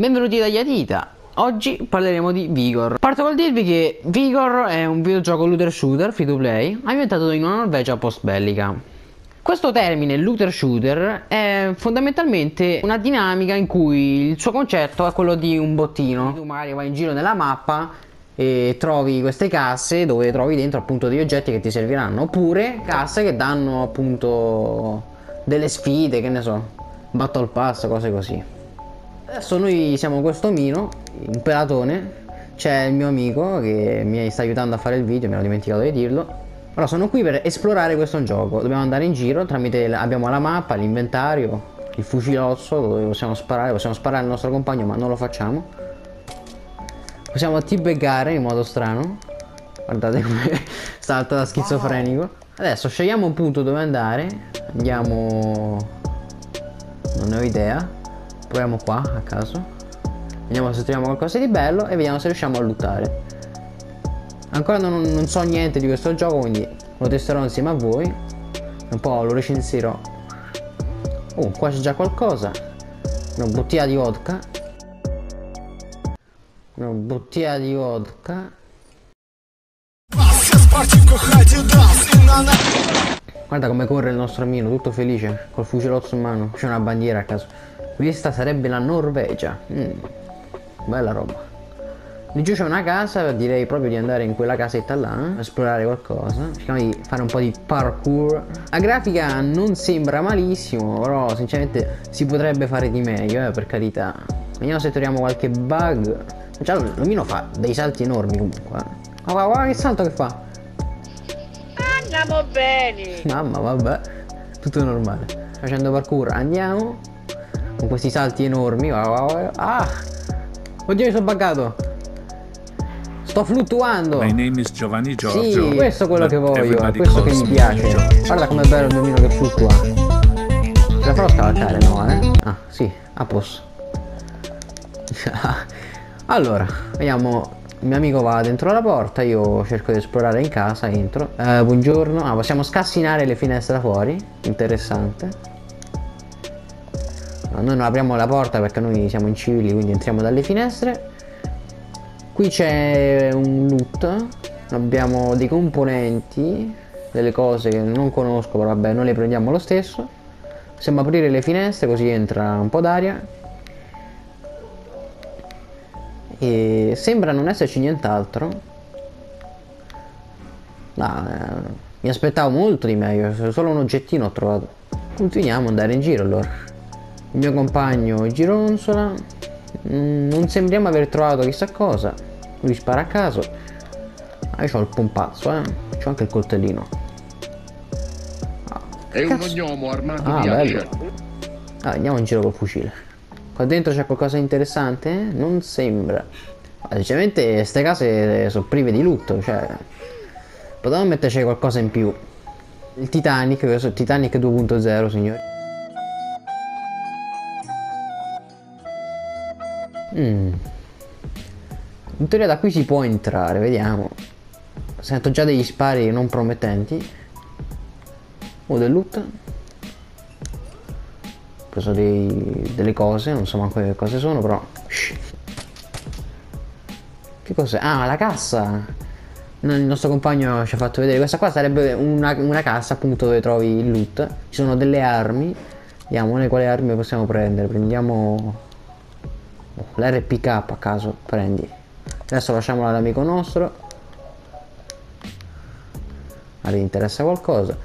Benvenuti da Yadita. Oggi parleremo di Vigor. Parto col dirvi che Vigor è un videogioco looter shooter free to play ambientato in una Norvegia post bellica. Questo termine looter shooter è fondamentalmente una dinamica in cui il suo concetto è quello di un bottino. Tu magari vai in giro nella mappa e trovi queste casse dove trovi dentro appunto degli oggetti che ti serviranno oppure casse che danno appunto delle sfide, che ne so, battle pass, cose così. Adesso noi siamo questo Mino, un pelatone, c'è il mio amico che mi sta aiutando a fare il video, mi ero dimenticato di dirlo. Allora sono qui per esplorare questo gioco, dobbiamo andare in giro tramite, abbiamo la mappa, l'inventario, il fucilozzo dove possiamo sparare, possiamo sparare al nostro compagno ma non lo facciamo. Possiamo t-beggare in modo strano, guardate come salta da schizofrenico. Adesso scegliamo un punto dove andare, andiamo... non ne ho idea proviamo qua a caso. Vediamo se troviamo qualcosa di bello e vediamo se riusciamo a lottare ancora non, non so niente di questo gioco quindi lo testerò insieme a voi. Un po' lo recensirò. Oh qua c'è già qualcosa. Una bottiglia di vodka. Una bottiglia di vodka. Guarda come corre il nostro Amino, tutto felice, col fucilozzo in mano. C'è una bandiera a caso. Questa sarebbe la Norvegia. Mm, bella roba. Di giù c'è una casa, direi proprio di andare in quella casetta là, esplorare qualcosa. Cerchiamo di fare un po' di parkour. La grafica non sembra malissimo, però sinceramente si potrebbe fare di meglio, eh, per carità. Vediamo se troviamo qualche bug. Già l'omino fa dei salti enormi comunque. Ma guarda, guarda che salto che fa. Andiamo bene. Mamma, vabbè. Tutto normale. Facendo parkour, andiamo con questi salti enormi. Ah! Oddio, mi sono buggato. Sto fluttuando. My name is Giovanni Giorgio. Sì, questo è quello che voglio, questo che mi piace. Guarda com'è bello il domino che fluttua. La farò scavalcare, no, eh? Ah, sì, a posto. allora, vediamo. Il mio amico va dentro la porta, io cerco di esplorare in casa, entro. Eh, buongiorno. Ah, possiamo scassinare le finestre da fuori. Interessante noi non apriamo la porta perché noi siamo incivili quindi entriamo dalle finestre. Qui c'è un loot. Abbiamo dei componenti delle cose che non conosco però vabbè noi le prendiamo lo stesso. Possiamo aprire le finestre così entra un po' d'aria. E sembra non esserci nient'altro. Ah, mi aspettavo molto di meglio solo un oggettino ho trovato. Continuiamo ad andare in giro allora il mio compagno gironzola mm, non sembriamo aver trovato chissà cosa. Lui spara a caso. Ah io ho il pompazzo eh. C'ho anche il coltellino. Ah, è un ognomo armato ah, di bello. Ah, andiamo in giro col fucile. Qua dentro c'è qualcosa di interessante? Non sembra. Semplicemente queste case sono prive di lutto cioè potevamo metterci qualcosa in più. Il Titanic questo Titanic 2.0 signori Mm. In teoria da qui si può entrare, vediamo. Sento già degli spari non promettenti. Oh, del loot. Ho preso dei, delle cose, non so manco che cose sono, però... Che cos'è? Ah, la cassa! Il nostro compagno ci ha fatto vedere. Questa qua sarebbe una, una cassa appunto dove trovi il loot. Ci sono delle armi. Vediamo quale armi possiamo prendere. Prendiamo l'RPK a caso prendi. Adesso lasciamola all'amico nostro. A lui interessa qualcosa.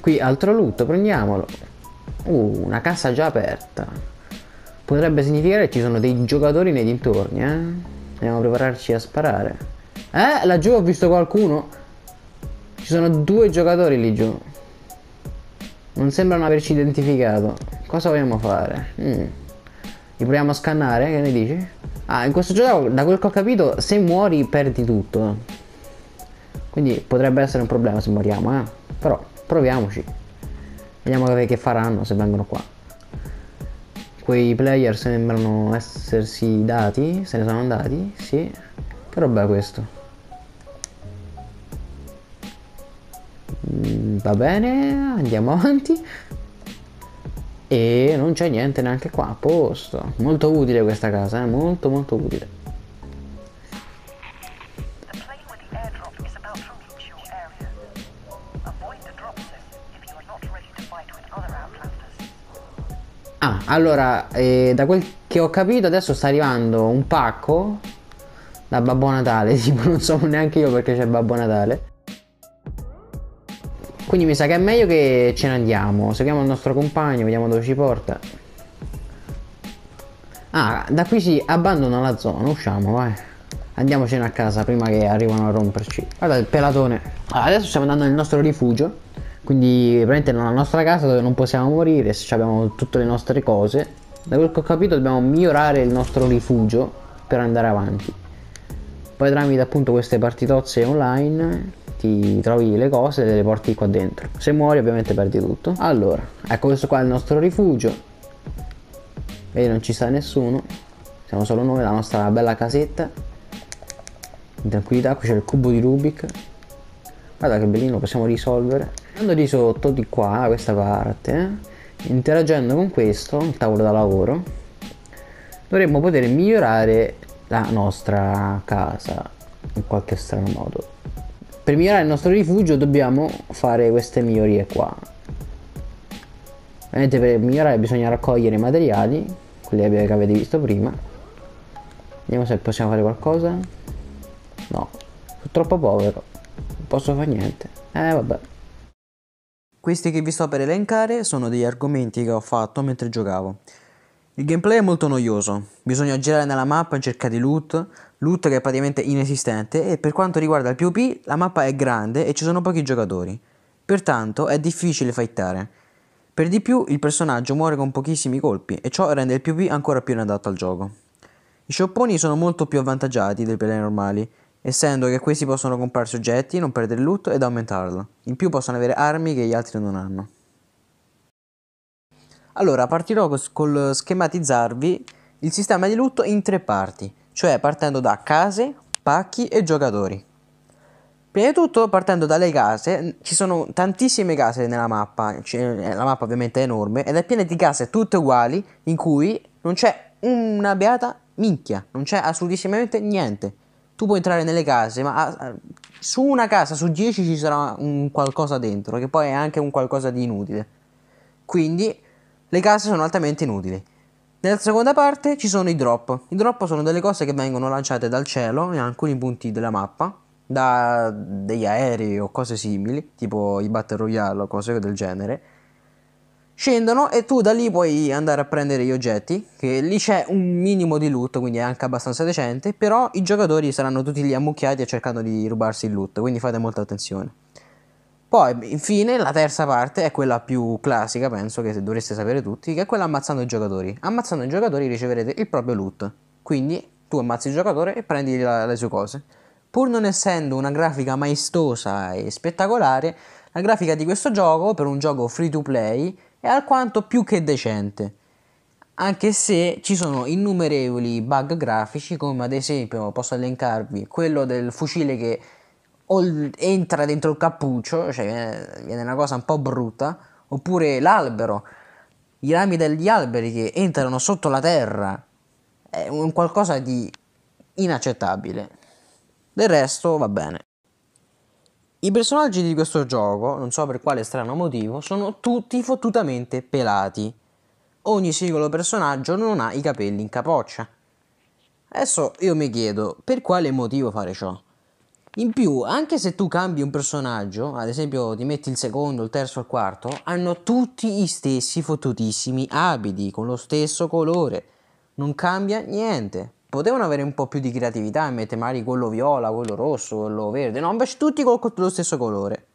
Qui altro loot prendiamolo. Uh, una cassa già aperta. Potrebbe significare che ci sono dei giocatori nei dintorni eh? a prepararci a sparare. Eh laggiù ho visto qualcuno. Ci sono due giocatori lì giù. Non sembrano averci identificato. Cosa vogliamo fare? Mm. Li proviamo a scannare, che ne dici? Ah, in questo gioco, da quel che ho capito, se muori perdi tutto. Quindi potrebbe essere un problema se moriamo, eh. Però, proviamoci. Vediamo che faranno se vengono qua. Quei player sembrano essersi dati, se ne sono andati, sì. Che roba è questo? Mm, va bene, andiamo avanti. E non c'è niente neanche qua, a posto. Molto utile questa casa, eh? molto molto utile. Ah, allora, eh, da quel che ho capito adesso sta arrivando un pacco da Babbo Natale, tipo non so neanche io perché c'è Babbo Natale. Quindi mi sa che è meglio che ce ne andiamo, seguiamo il nostro compagno, vediamo dove ci porta. Ah, da qui si abbandona la zona, usciamo, vai. Andiamocene a casa prima che arrivano a romperci. Guarda il pelatone. Ah, adesso stiamo andando nel nostro rifugio. Quindi praticamente nella nostra casa dove non possiamo morire, se abbiamo tutte le nostre cose. Da quel che ho capito dobbiamo migliorare il nostro rifugio per andare avanti. Poi tramite appunto queste partitozze online ti trovi le cose e le porti qua dentro. Se muori ovviamente perdi tutto. Allora, ecco questo qua è il nostro rifugio. Vedi non ci sta nessuno. Siamo solo noi, la nostra bella casetta. In tranquillità, qui c'è il cubo di Rubik. Guarda che bellino, possiamo risolvere. Andando di sotto, di qua, questa parte, eh, interagendo con questo, il tavolo da lavoro, dovremmo poter migliorare la nostra casa in qualche strano modo. Per migliorare il nostro rifugio dobbiamo fare queste migliorie qua. Ovviamente per migliorare bisogna raccogliere i materiali, quelli che avete visto prima. Vediamo se possiamo fare qualcosa. No, sono troppo povero. Non posso fare niente. Eh vabbè. Questi che vi sto per elencare sono degli argomenti che ho fatto mentre giocavo. Il gameplay è molto noioso, bisogna girare nella mappa in cerca di loot, loot che è praticamente inesistente e per quanto riguarda il PvP la mappa è grande e ci sono pochi giocatori, pertanto è difficile fightare. Per di più il personaggio muore con pochissimi colpi e ciò rende il PvP ancora più inadatto al gioco. I sciopponi sono molto più avvantaggiati dei play normali, essendo che questi possono comprarsi oggetti, non perdere loot ed aumentarlo. In più possono avere armi che gli altri non hanno. Allora, partirò col schematizzarvi il sistema di loot in tre parti, cioè partendo da case, pacchi e giocatori. Prima di tutto, partendo dalle case, ci sono tantissime case nella mappa, c- la mappa ovviamente è enorme, ed è piena di case tutte uguali, in cui non c'è una beata minchia, non c'è assolutissimamente niente. Tu puoi entrare nelle case, ma ah, su una casa su 10 ci sarà un qualcosa dentro, che poi è anche un qualcosa di inutile. Quindi le case sono altamente inutili. Nella seconda parte ci sono i drop. I drop sono delle cose che vengono lanciate dal cielo in alcuni punti della mappa, da degli aerei o cose simili, tipo i Battle Royale o cose del genere. Scendono e tu da lì puoi andare a prendere gli oggetti, che lì c'è un minimo di loot, quindi è anche abbastanza decente, però i giocatori saranno tutti lì ammucchiati e cercando di rubarsi il loot, quindi fate molta attenzione. Poi, infine, la terza parte è quella più classica, penso che dovreste sapere tutti, che è quella ammazzando i giocatori. Ammazzando i giocatori riceverete il proprio loot. Quindi tu ammazzi il giocatore e prendi la- le sue cose. Pur non essendo una grafica maestosa e spettacolare, la grafica di questo gioco, per un gioco free to play, è alquanto più che decente. Anche se ci sono innumerevoli bug grafici, come ad esempio posso elencarvi quello del fucile che ol- entra dentro il cappuccio, cioè viene, viene una cosa un po' brutta, oppure l'albero, i rami degli alberi che entrano sotto la terra, è un qualcosa di inaccettabile. Del resto va bene. I personaggi di questo gioco, non so per quale strano motivo, sono tutti fottutamente pelati. Ogni singolo personaggio non ha i capelli in capoccia. Adesso io mi chiedo per quale motivo fare ciò. In più, anche se tu cambi un personaggio, ad esempio ti metti il secondo, il terzo, il quarto, hanno tutti gli stessi fottutissimi abiti con lo stesso colore. Non cambia niente. Potevano avere un po' più di creatività e mettere magari quello viola, quello rosso, quello verde. No, invece tutti con lo stesso colore.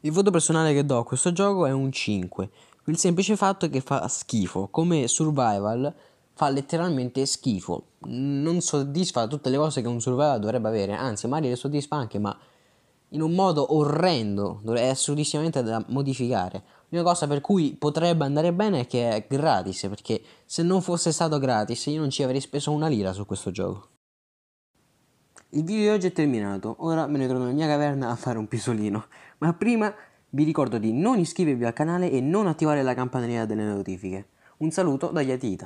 Il voto personale che do a questo gioco è un 5. Per il semplice fatto che fa schifo. Come survival fa letteralmente schifo. Non soddisfa tutte le cose che un survival dovrebbe avere. Anzi, magari le soddisfa anche, ma in un modo orrendo. È assolutissimamente da modificare. L'unica cosa per cui potrebbe andare bene è che è gratis. Perché se non fosse stato gratis, io non ci avrei speso una lira su questo gioco. Il video di oggi è terminato, ora me ne torno nella mia caverna a fare un pisolino. Ma prima Vi ricordo di non iscrivervi al canale e non attivare la campanella delle notifiche. Un saluto da Yatita.